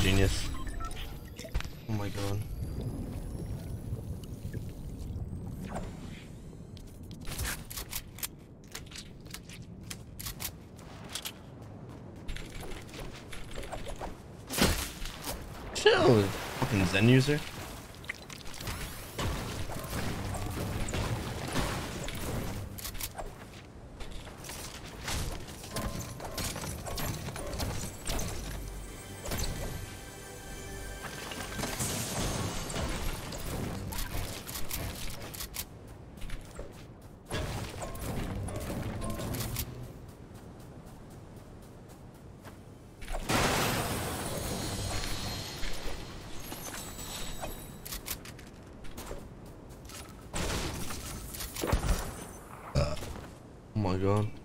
genius. Oh my god. Chill, fucking Zen user. My god.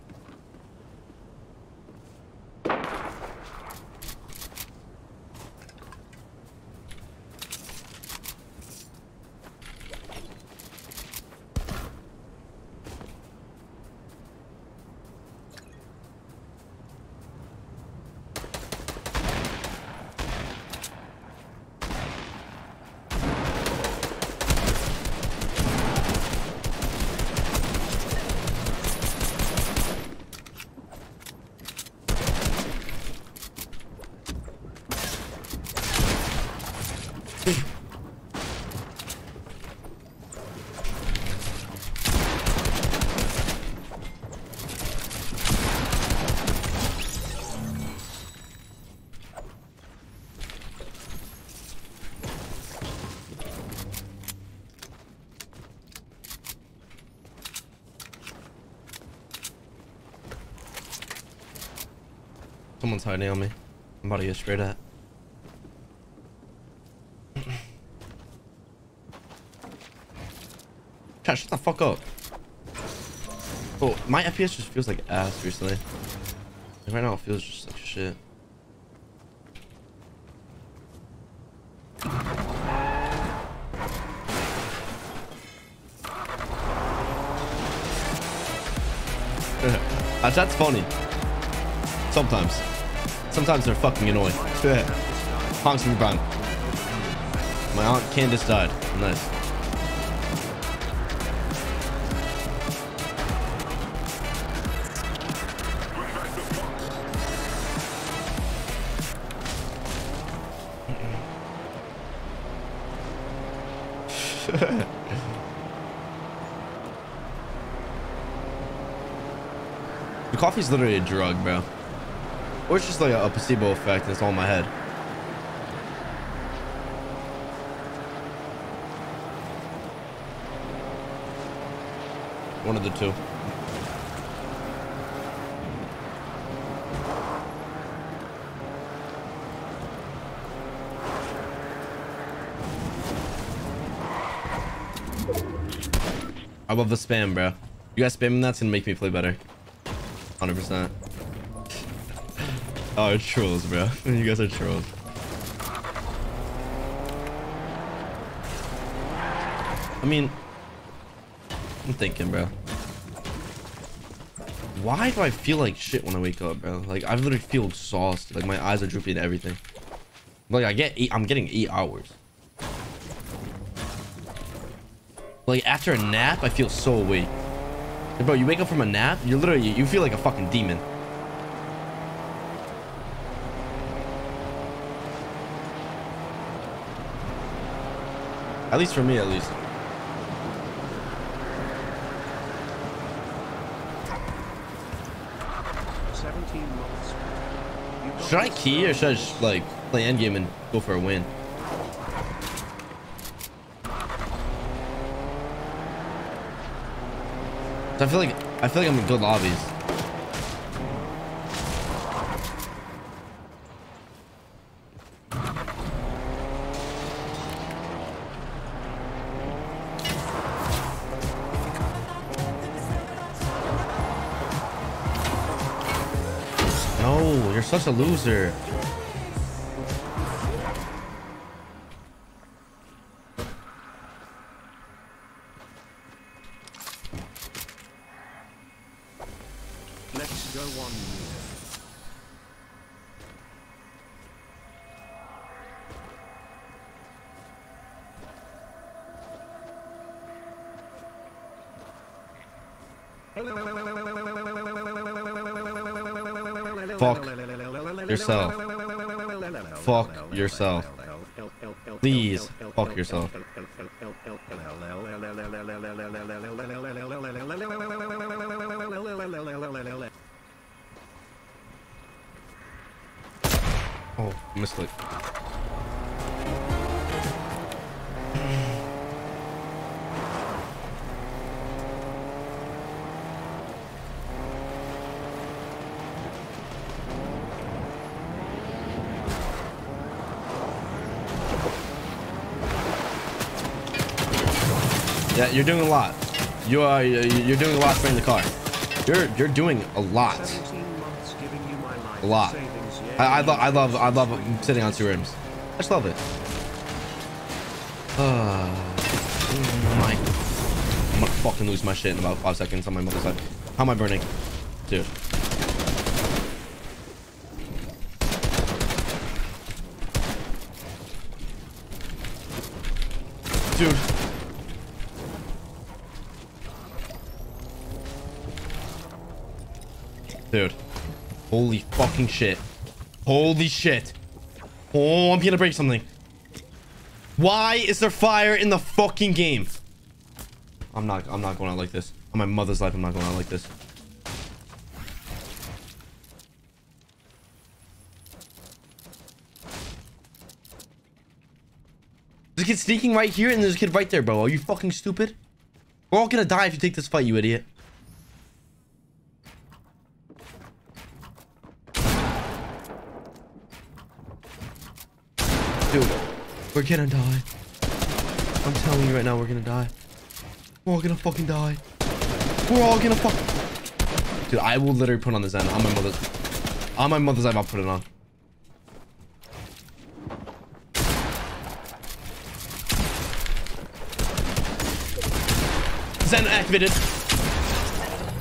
Someone's hiding on me. I'm about to get straight at. Chat, shut the fuck up. Oh, my FPS just feels like ass recently. Right now it feels just like shit. That's funny. Sometimes. Sometimes they're fucking annoying. Honks in the brand. My aunt Candace died. Nice. The coffee's literally a drug, bro. Or it's just like a, a placebo effect. It's all in my head. One of the two. I love the spam, bro. You guys spamming that's gonna make me play better. 100%. Oh, trolls, bro. you guys are trolls. I mean, I'm thinking, bro. Why do I feel like shit when I wake up, bro? Like, I literally feel exhausted. Like, my eyes are droopy and everything. Like, I get eight, I'm getting eight hours. Like, after a nap, I feel so awake. Bro, you wake up from a nap, you're literally, you feel like a fucking demon. At least for me, at least. Should I key or should I just like play endgame and go for a win? I feel like I feel like I'm in good lobbies. Such a loser. Let's go on. Fuck yourself. Fuck yourself. Please, fuck yourself. You're doing a lot. You are you're doing a lot spraying the car. You're you're doing a lot. A lot. I, I love I love I love sitting on two rims. I just love it. Uh, my, I'm gonna fucking lose my shit in about five seconds on my mother's side. How am I burning? Dude. Dude. Holy fucking shit. Holy shit. Oh, I'm gonna break something. Why is there fire in the fucking game? I'm not I'm not going out like this. On my mother's life, I'm not going out like this. There's a kid sneaking right here and there's a kid right there, bro. Are you fucking stupid? We're all gonna die if you take this fight, you idiot. Dude, we're gonna die. I'm telling you right now, we're gonna die. We're all gonna fucking die. We're all gonna fuck. Dude, I will literally put on this end on my mother's. On my mother's life, I'll put it on. Zen activated.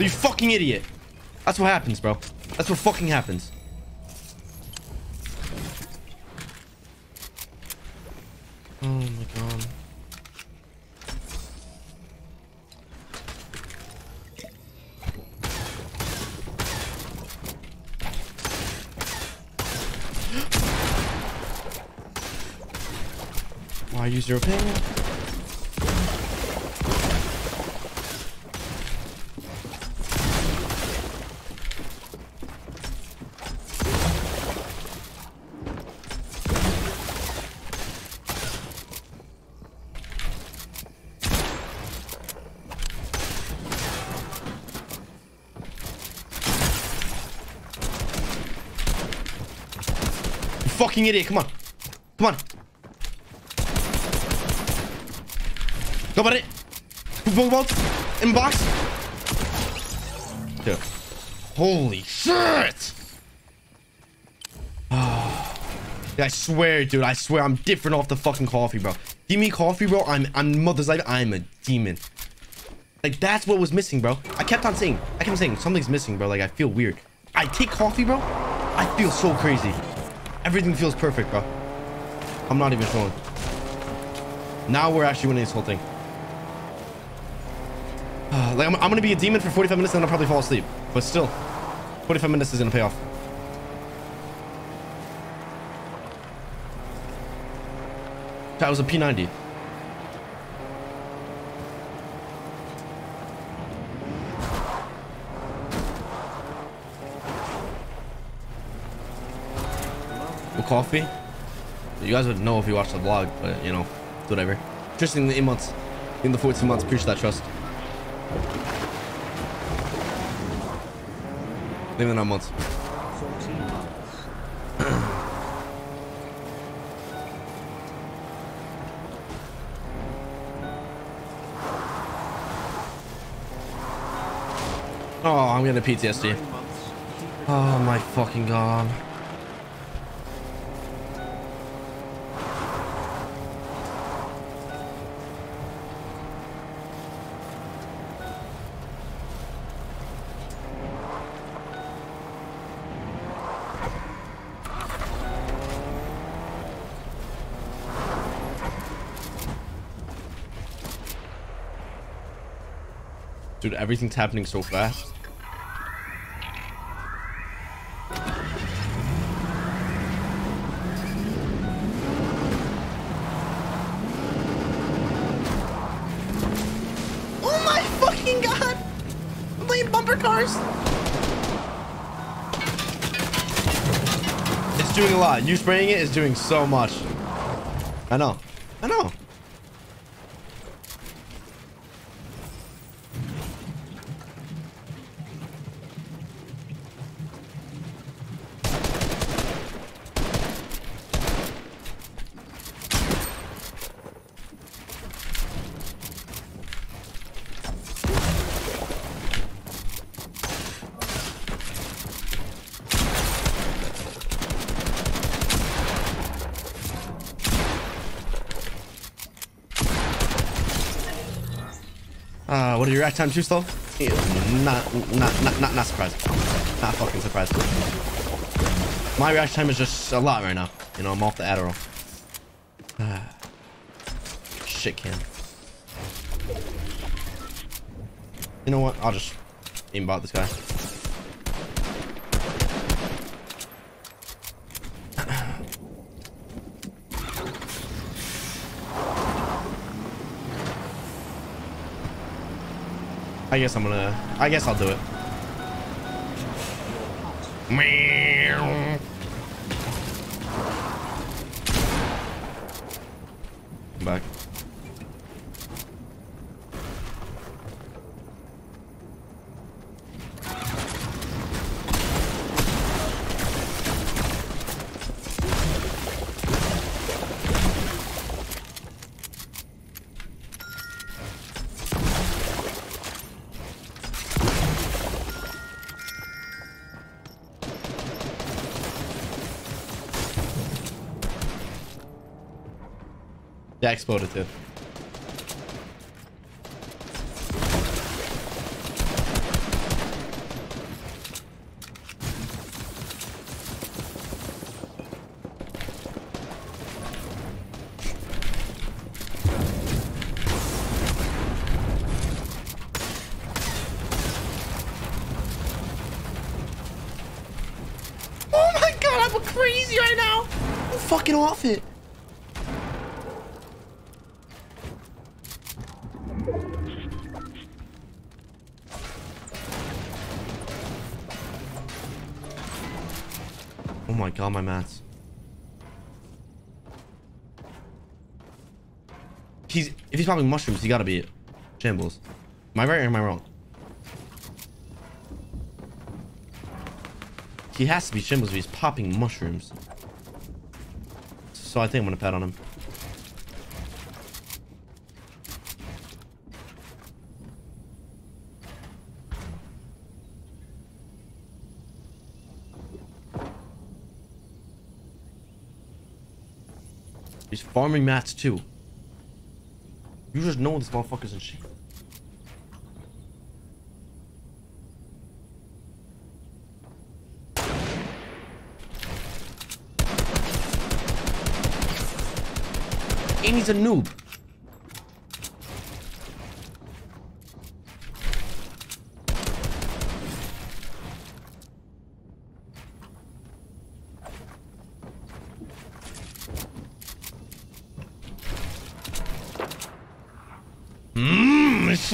You fucking idiot. That's what happens, bro. That's what fucking happens. Oh my god. Why use your opinion? Fucking idiot. Come on. Come on. Go about it. Boom, both. In box. Dude. Holy shit. Ah. I swear, dude. I swear I'm different off the fucking coffee, bro. Give me coffee, bro. I'm I'm mother's life. I'm a demon. Like that's what was missing, bro. I kept on saying, I kept saying something's missing, bro. Like I feel weird. I take coffee, bro. I feel so crazy. Everything feels perfect, bro. I'm not even showing. Now we're actually winning this whole thing. Like I'm, I'm gonna be a demon for 45 minutes and I'll probably fall asleep. But still, 45 minutes is gonna pay off. That was a P90. With coffee? You guys would know if you watched the vlog, but you know, whatever. Just in the eight months, in the 14 months, appreciate that trust. Leave oh, it nine months. Oh, I'm getting PTSD. Oh my fucking god. Dude, everything's happening so fast. Oh my fucking god! I'm playing bumper cars! It's doing a lot. You spraying it is doing so much. I know. I know. Uh, what are your react time too slow? Not, not, not, not, not surprised. Not fucking surprised. My reaction time is just a lot right now. You know, I'm off the Adderall. Shit can. You know what? I'll just aim about this guy. I guess I'm gonna. I guess I'll do it. Meow. Yeah, exploded too. Popping mushrooms, he gotta be shambles. Am I right or am I wrong? He has to be shambles if he's popping mushrooms. So I think I'm gonna pat on him. He's farming mats too. You just know this motherfucker's in shape. He's a noob.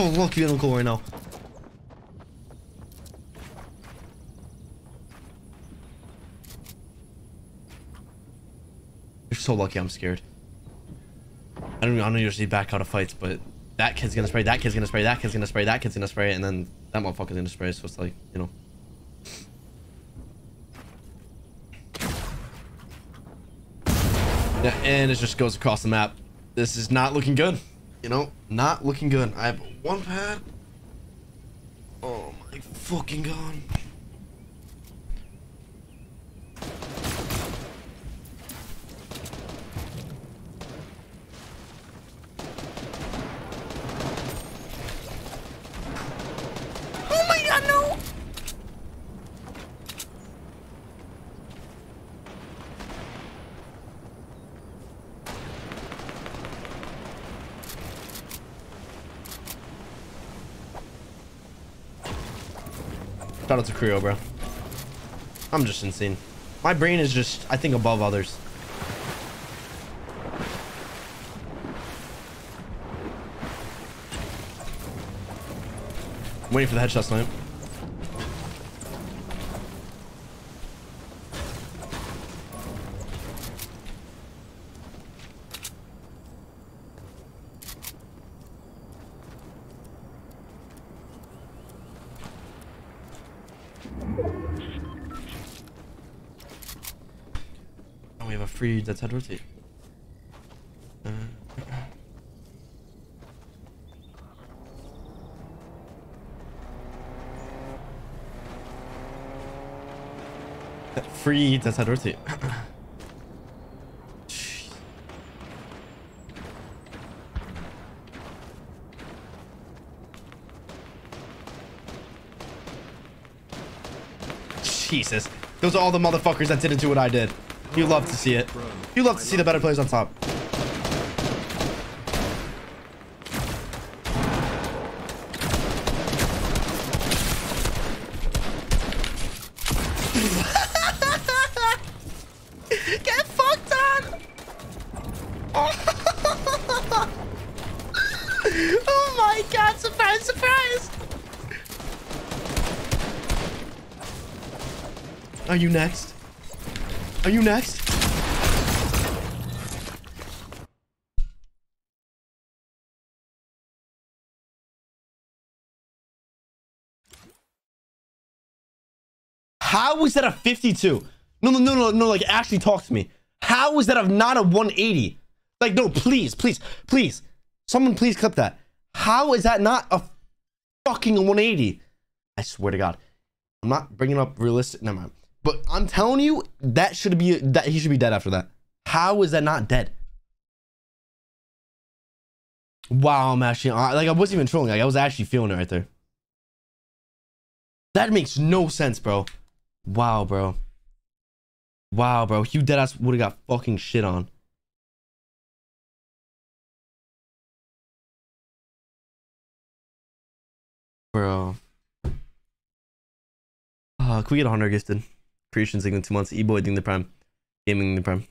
So lucky little cool right now. You're so lucky I'm scared. I don't, I don't usually back out of fights, but that kid's gonna spray, that kid's gonna spray, that kid's gonna spray, that kid's gonna spray, and then that motherfucker's gonna spray, so it's like, you know. Yeah, and it just goes across the map. This is not looking good. You know, not looking good. I have one pad. Oh my fucking god. Out to Creo, bro. I'm just insane. My brain is just, I think, above others. I'm waiting for the headshot snipe. Oh, free dead side rotate. Uh, free. Jesus. Those are all the motherfuckers that didn't do what I did. You love to see it. You love to see the better players on top. Get fucked on! Oh, my god, surprise, surprise! Are you next? Are you next? How is that a 52? No, no, no, no, no, like actually talk to me. How is that a not a 180? Like, no, please, please, please. Someone please clip that. How is that not a fucking 180? I swear to God. I'm not bringing up realistic. Never mind. But I'm telling you, that should be that he should be dead after that. How is that not dead? Wow, I'm actually like I wasn't even trolling. Like I was actually feeling it right there. That makes no sense, bro. Wow, bro. Wow, bro. Hugh Deadass would have got fucking shit on. Bro. Uh, can we get a hundred gifted? Creation in two months. E-boy ding the prime. Gaming the prime.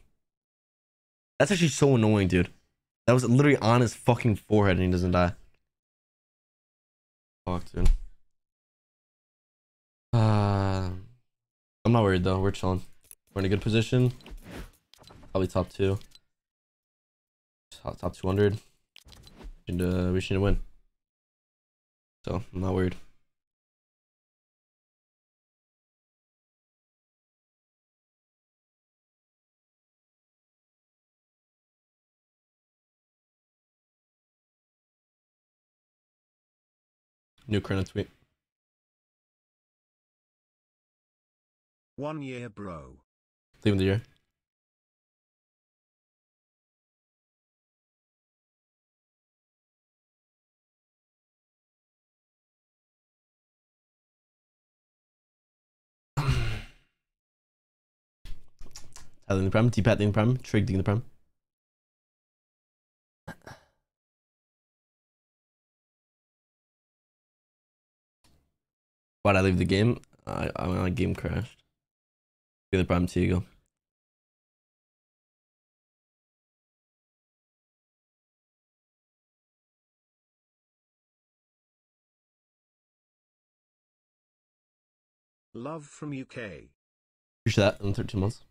That's actually so annoying, dude. That was literally on his fucking forehead and he doesn't die. Fuck, dude. Uh, I'm not worried though. We're chilling. We're in a good position. Probably top two. Top, top 200. And uh, we should win. So I'm not worried. New credit tweet. One year, bro. Leave the year. Tyler in the prem, T-Pat in the prem, Trig in the prem. Why'd I leave the game? I, I my game crashed. The prem to you. Love from UK. Appreciate that in 13 months.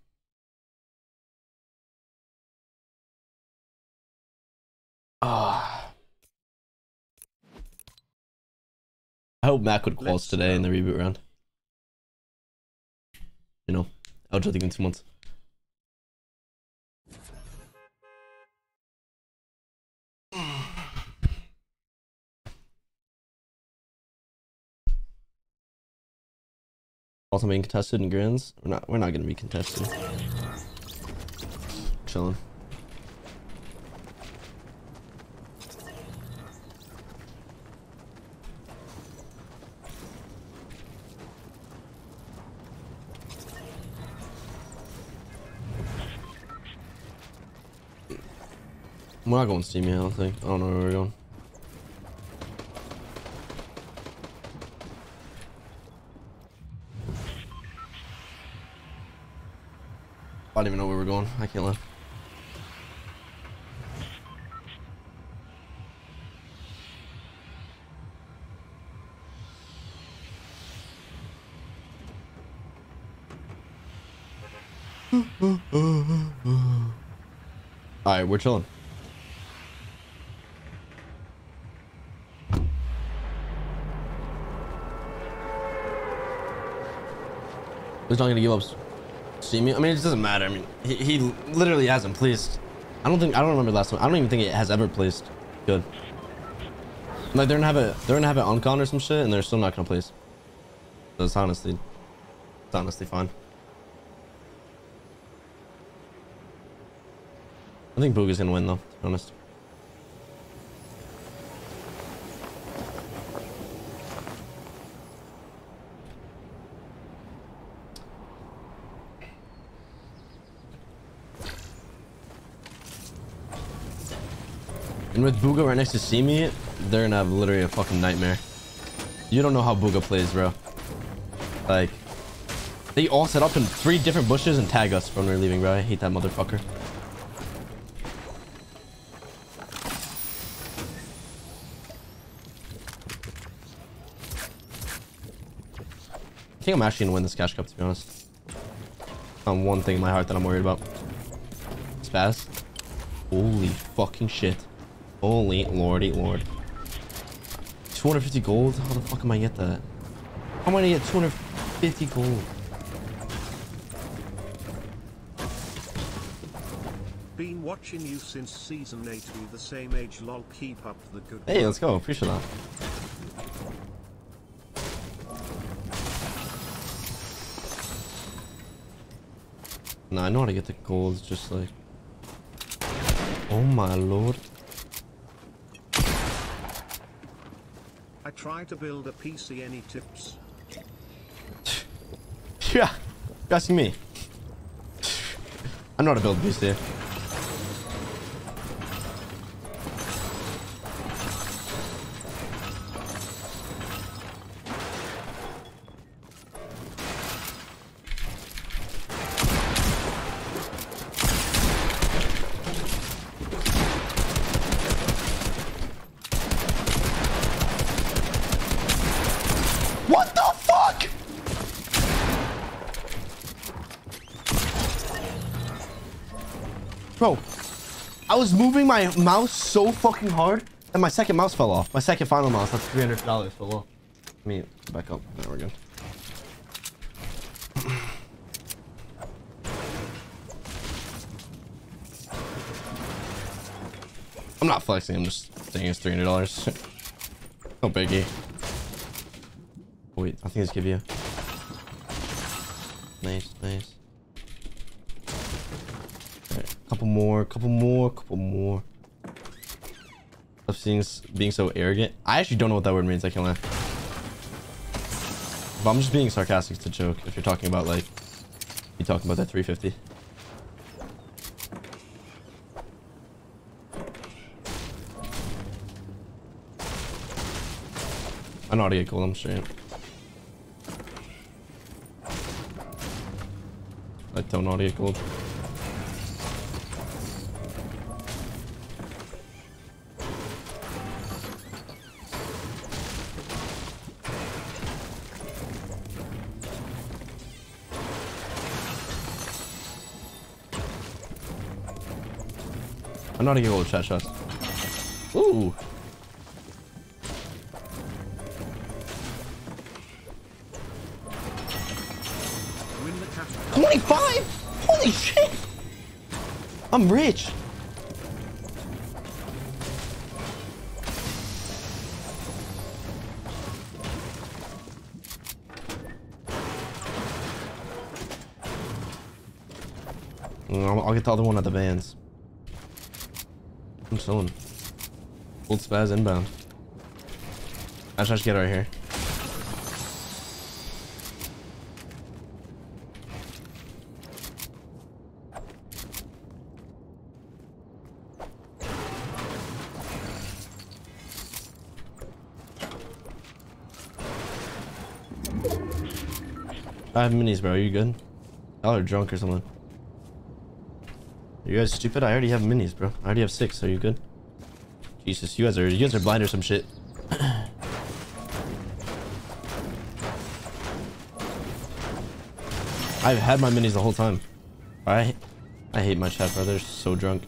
Ah. I hope Mac would call us today in the um, reboot round. You know, I'll just think in two months. Also being contested in grins. We're not. We're not gonna be contested. Chilling. We're not going to see me, I don't think. I don't know where we're going. I don't even know where we're going. I can't live. Alright, we're chilling. He's not gonna give up see me. I mean, it doesn't matter. I mean, he, he literally hasn't placed. I don't think I don't remember last time. I don't even think it has ever placed good. Like they're gonna have it, they're gonna have it on con or some shit, and they're still not gonna place. So it's honestly, it's honestly fine. I think Boogie's gonna win though, to be honest. And with Bugha right next to see me, they're gonna have literally a fucking nightmare. You don't know how Bugha plays, bro. Like, they all set up in three different bushes and tag us when we're leaving, bro. I hate that motherfucker. I think I'm actually gonna win this cash cup, to be honest. On one thing in my heart that I'm worried about. Spaz. Holy fucking shit. Holy lordy lord. 250 gold? How the fuck am I get that? How am I gonna get 250 gold? Been watching you since season 8 we the same age lol keep up the good Hey, let's go. Appreciate that. Nah, I know how to get the gold. Just like... Oh my lord. Try to build a PC any tips? Yeah, asking me. I'm not a build PC. My mouse so fucking hard that my second mouse fell off. My second Finalmouse, that's $300 fell off. Let me back up. There we go. I'm not flexing, I'm just saying it's $300. no biggie. Oh, wait, I think this give you. Nice, nice. Alright, couple more, couple more, couple more. Of seeing s- being so arrogant. I actually don't know what that word means. I can't lie. But I'm just being sarcastic to joke. If you're talking about like, you talking about that 350. I know how to get gold. I'm straight. I don't know how to get gold. I know how to get gold chat shots. Ooh. 25? Holy shit! I'm rich. I'll get the other one at the vans. Old spaz inbound. I should get right here. I have minis, bro. You good? Y'all are drunk or something. You guys stupid? I already have minis, bro. I already have six. Are you good? Jesus, you guys are you guys are blind or some shit. I've had my minis the whole time. I I hate my chat, bro. They're so drunk.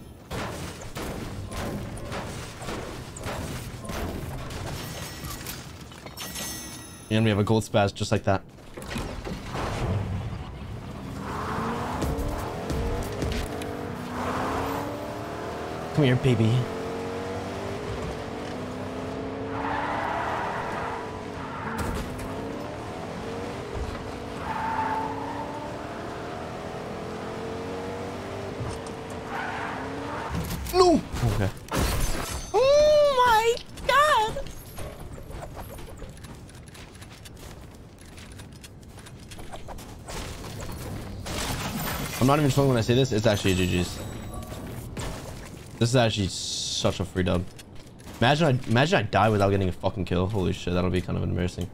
And we have a gold spaz just like that. Come here, baby. No! Okay. Oh my god! I'm not even trolling when I say this. It's actually a GG's. This is actually such a free dub. Imagine I imagine I die without getting a fucking kill. Holy shit, that'll be kind of embarrassing.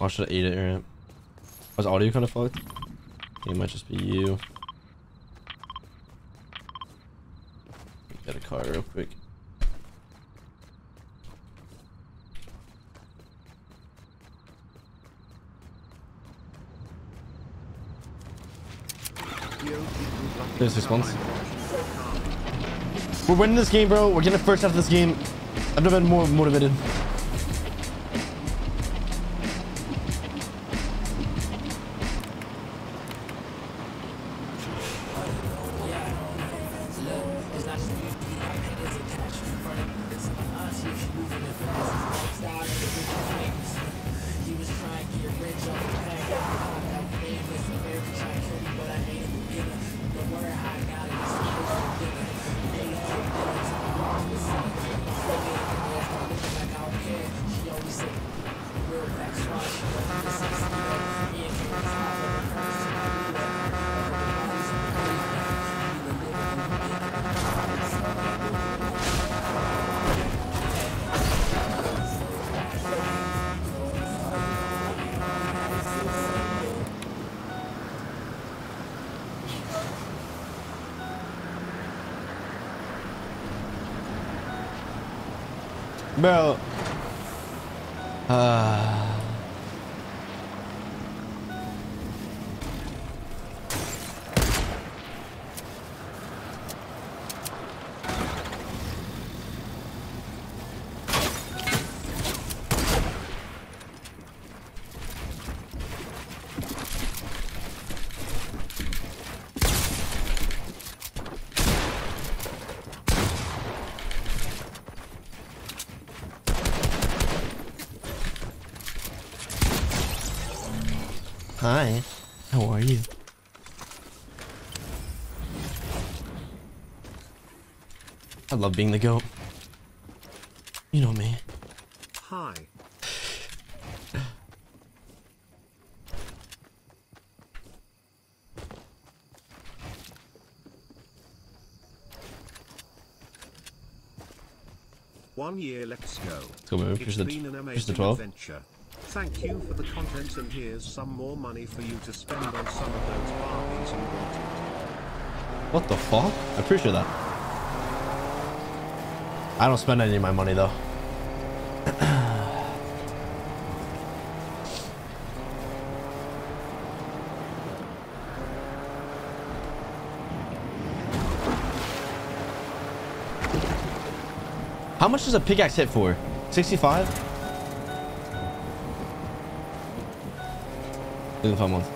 I should have ate it, right? Was audio kind of fucked? It might just be you. Get a car real quick. There's six months. We're winning this game, bro. We're getting first half of this game. I've never been more motivated. Hi. How are you? I love being the goat. You know me. Hi. One year, let's go. Let's go, baby. It's Push the, been an push amazing the 12. adventure. Thank you for the content and here's some more money for you to spend on some of those Barbies you wanted. What the fuck? I appreciate that. I don't spend any of my money though. How much does a pickaxe hit for? 65? In the five months.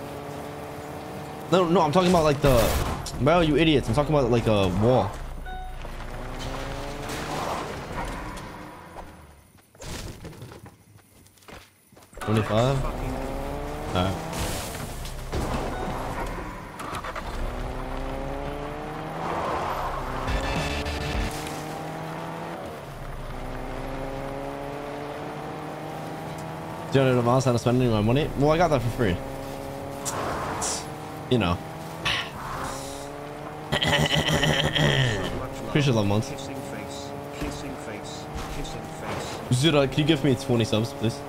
No, no, I'm talking about like the. Bro, you idiots! I'm talking about like a wall. Twenty-five. Fucking Alright. Two hundred miles out of spending my money. Well, I got that for free you know. Pretty sure love months. Kissing face, kissing face, kissing face. Zura, can you give me 20 subs, please?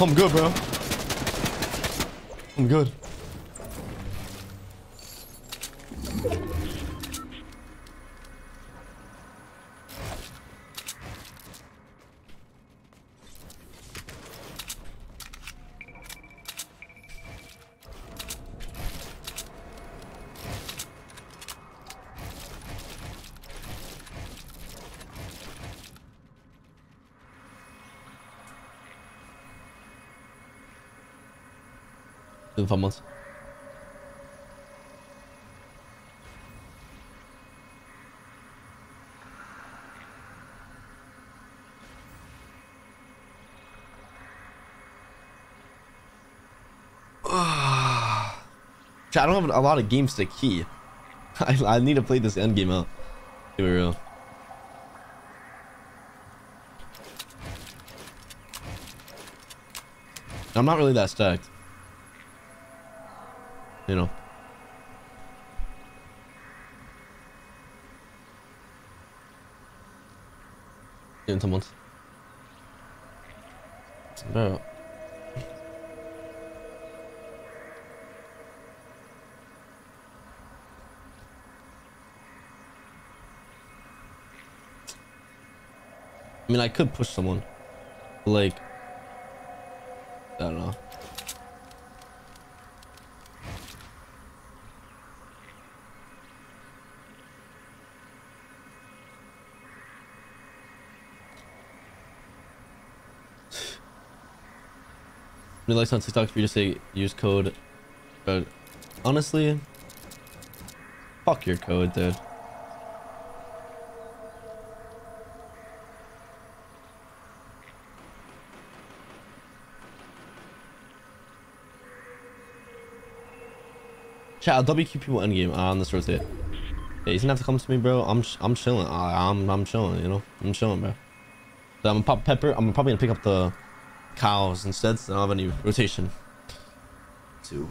I'm good, bro. I'm good. I don't have a lot of games to key. I, I need to play this end game out. Be real. I'm not really that stacked. You know. In some months. Bro. I mean, I could push someone. Like, I don't know. Me likes on TikTok for you to say use code, but honestly, fuck your code, dude. Chat, I'll WQ people endgame uh, on this rotate. Yeah, he's gonna have to come to me, bro. I'm I'm chilling. I, I'm I'm chilling. You know, I'm chilling, bro. So I'm gonna pop pepper. I'm probably gonna pick up the cows instead, so I don't have any rotation. Two.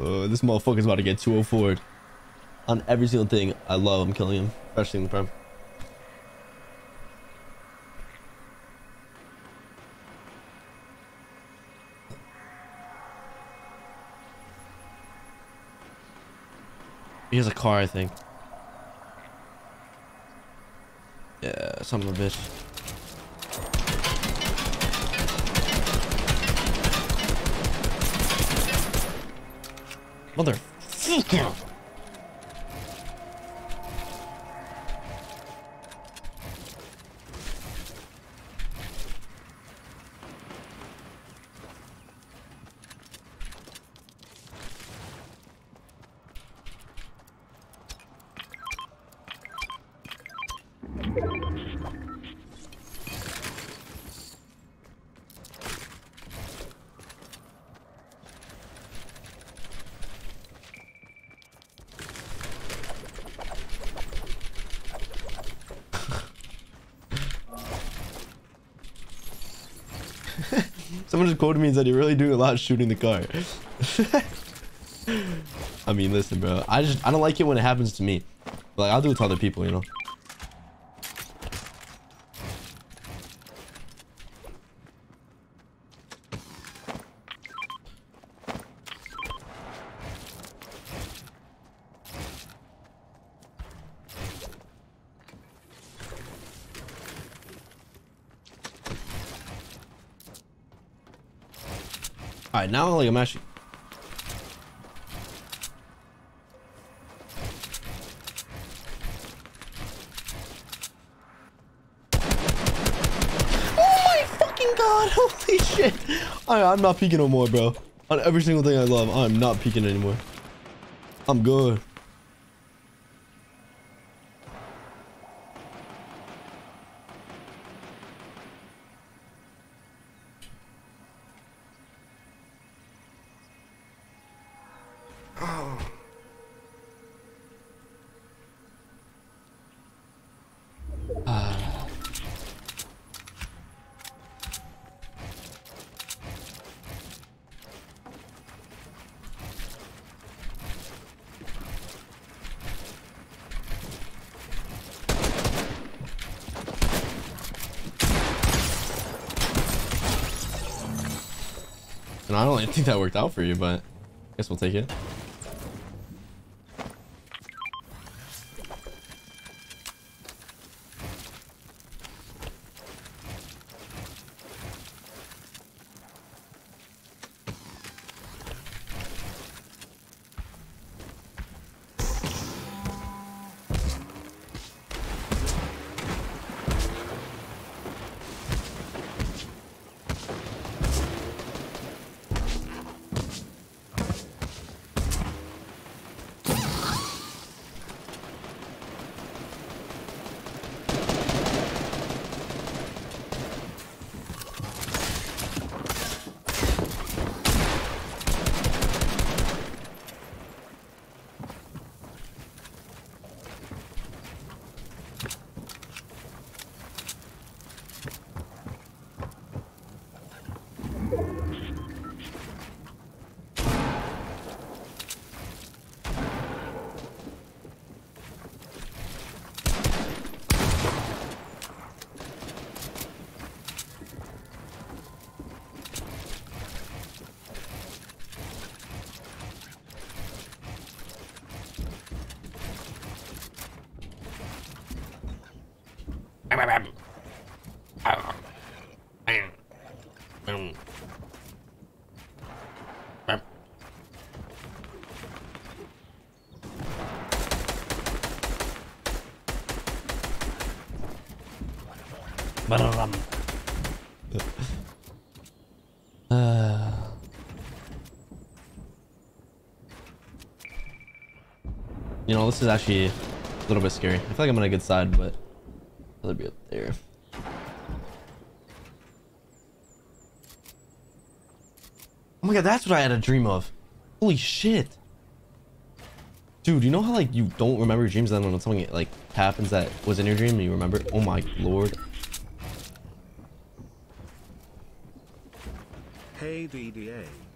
Uh, this motherfucker's about to get 204 on every single thing. I love him killing him, especially in the prem. He has a car, I think. Yeah, son of a bitch. Motherfucker! Hmm. Someone just quoted me and said you're really doing a lot of shooting the car. I mean, listen, bro. I just I don't like it when it happens to me. Like I'll do it to other people, you know. All right, now like I'm actually. Oh my fucking god! Holy shit! I, I'm not peeking no more, bro. On every single thing I love, I'm not peeking anymore. I'm good. And I don't think that worked out for you, but I guess we'll take it. Uh, you know, this is actually a little bit scary. I feel like I'm on a good side, but I'd be up there. Oh my god, that's what I had a dream of. Holy shit. Dude, you know how like you don't remember dreams then when something like happens that was in your dream and you remember? Oh my lord. Hey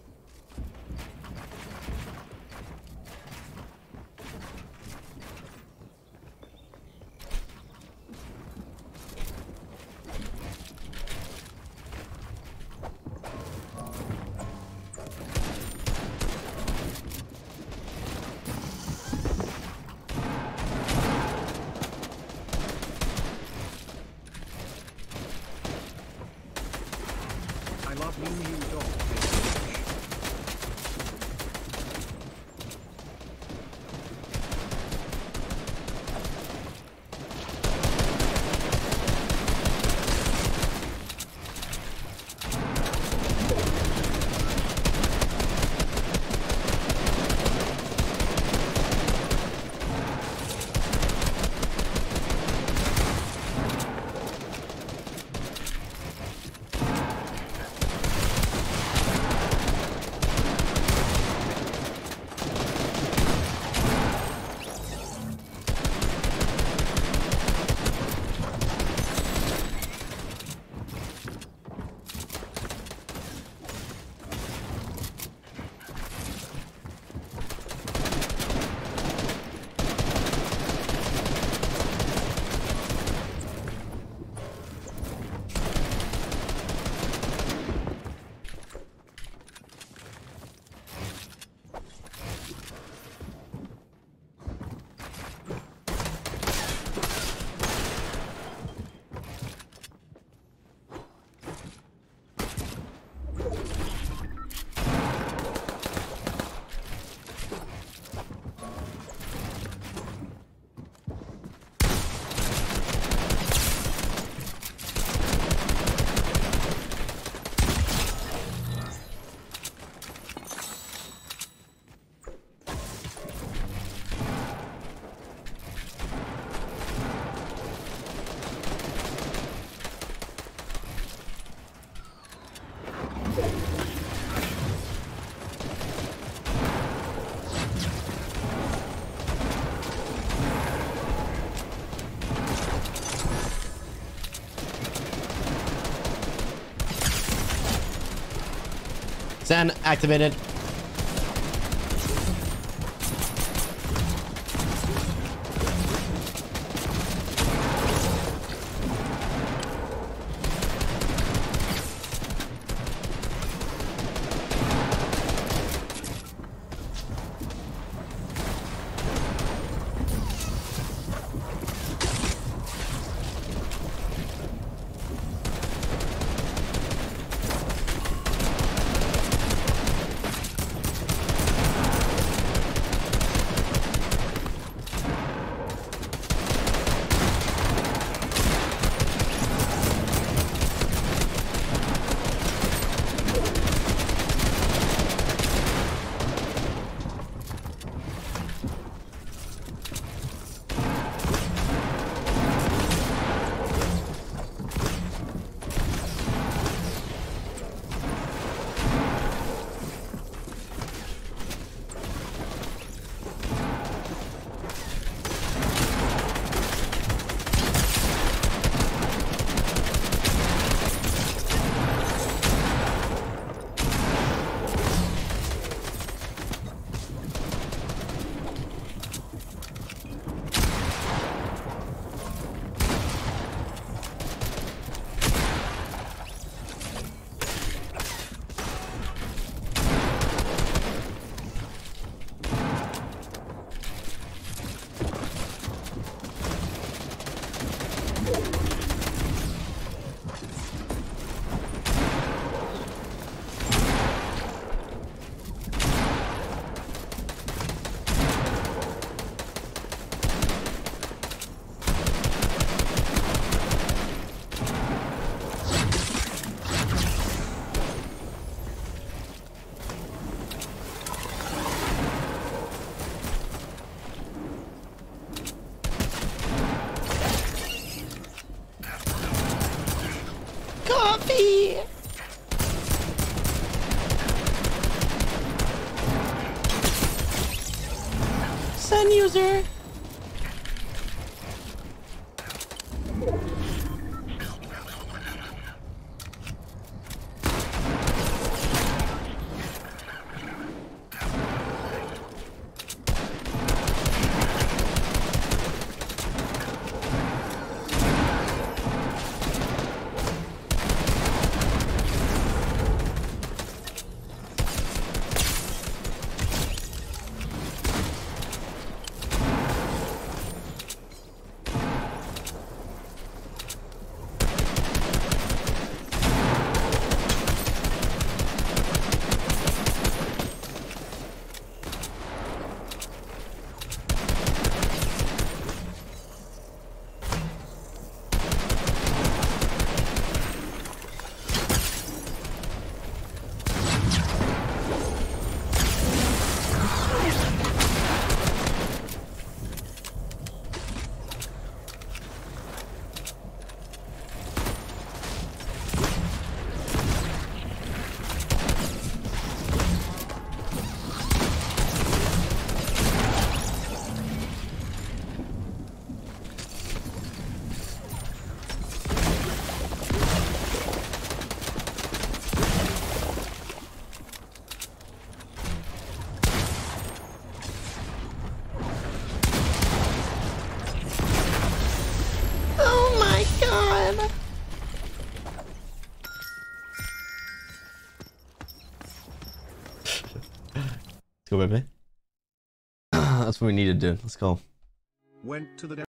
Stand activated. Go, baby. That's what we need to do. Let's go. Went to the